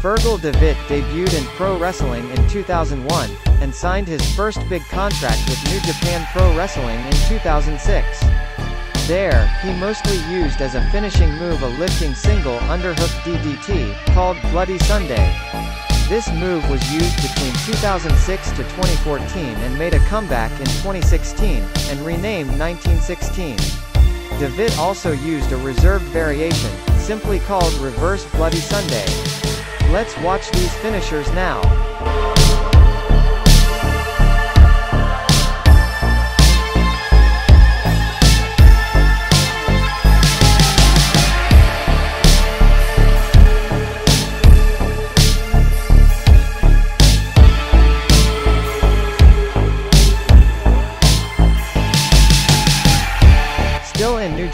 Fergal Devitt debuted in pro wrestling in 2001, and signed his first big contract with New Japan Pro Wrestling in 2006. There, he mostly used as a finishing move a lifting single underhook DDT, called Bloody Sunday. This move was used between 2006 to 2014 and made a comeback in 2016, and renamed 1916. Devitt also used a reserved variation, simply called Reverse Bloody Sunday. Let's watch these finishers now.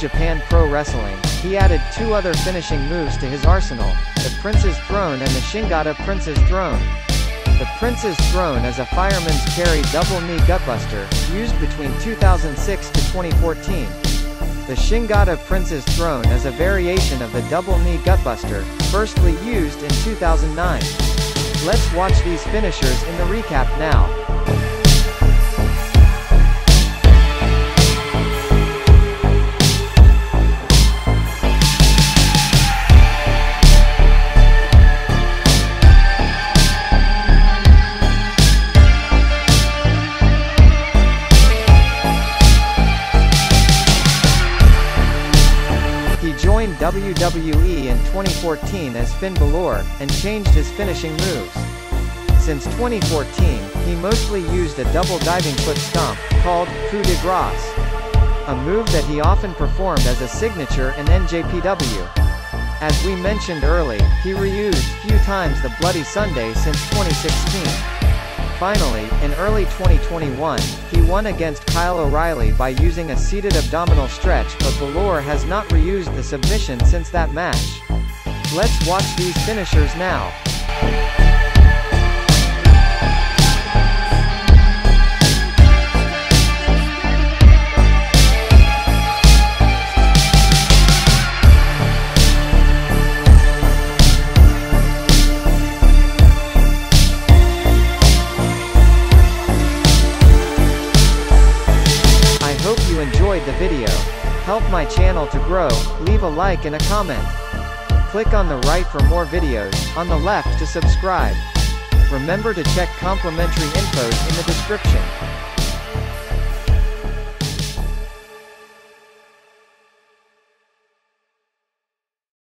Japan Pro Wrestling, he added two other finishing moves to his arsenal, the Prince's Throne and the Shingata Prince's Throne. The Prince's Throne is a fireman's carry double knee gutbuster, used between 2006 to 2014. The Shingata Prince's Throne is a variation of the double knee gutbuster, firstly used in 2009. Let's watch these finishers in the recap now. WWE in 2014 as Finn Balor, and changed his finishing moves. Since 2014, he mostly used a double diving foot stomp, called coup de grace. A move that he often performed as a signature in NJPW. As we mentioned early, he reused few times the Bloody Sunday since 2016. Finally, in early 2021, he won against Kyle O'Reilly by using a seated abdominal stretch but Balor has not reused the submission since that match. Let's watch these finishers now. Enjoyed the video. Help my channel to grow, leave a like and a comment. Click on the right for more videos, on the left to subscribe. Remember to check complimentary infos in the description.